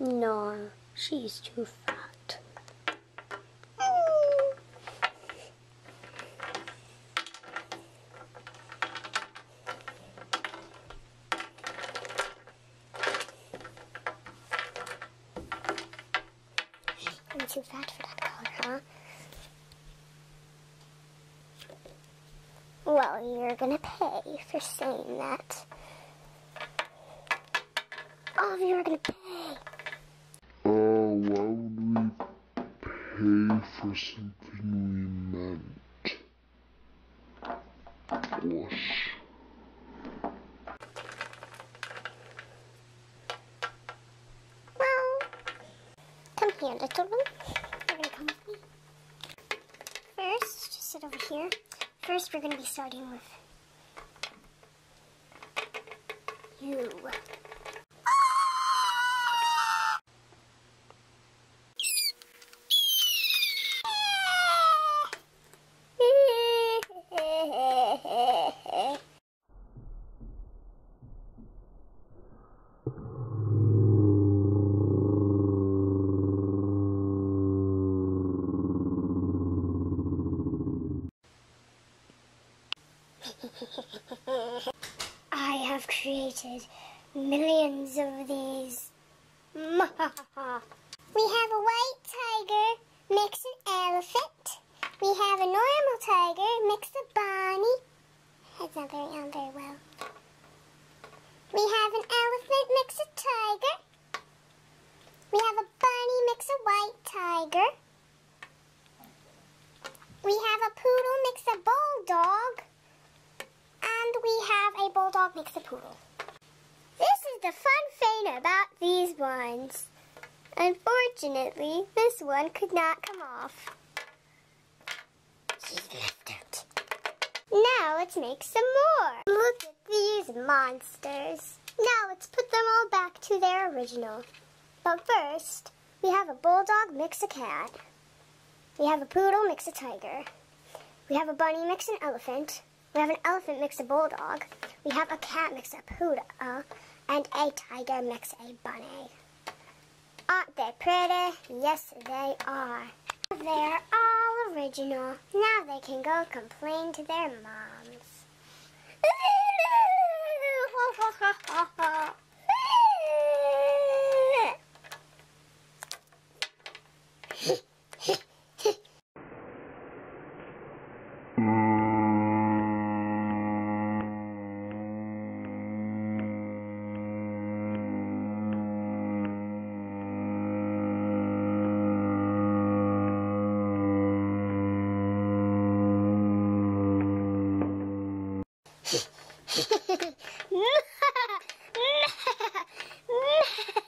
No, she's too fat. I'm too fat for that color, huh? Well, you're gonna pay for saying that. All of you are gonna pay. Something we. Well, come here, little one. You're come. First, just sit over here. First, we're gonna be starting with you. I have created millions of these. we have a white tiger mix an elephant. We have a normal tiger mix a bunny. That's not very on very well. We have an elephant mix a tiger. We have a bunny mix a white tiger. We have a poodle mix a bulldog. Have a poodle. This is the fun thing about these ones. Unfortunately, this one could not come off. She's left it. Now let's make some more. Look at these monsters. Now let's put them all back to their original. But first, we have a bulldog mix a cat. We have a poodle mix a tiger. We have a bunny mix an elephant. We have an elephant mix a bulldog. We have a cat mix a poodle. And a tiger mix a bunny. Aren't they pretty? Yes, they are. They are all original. Now they can go complain to their moms. no, no, no.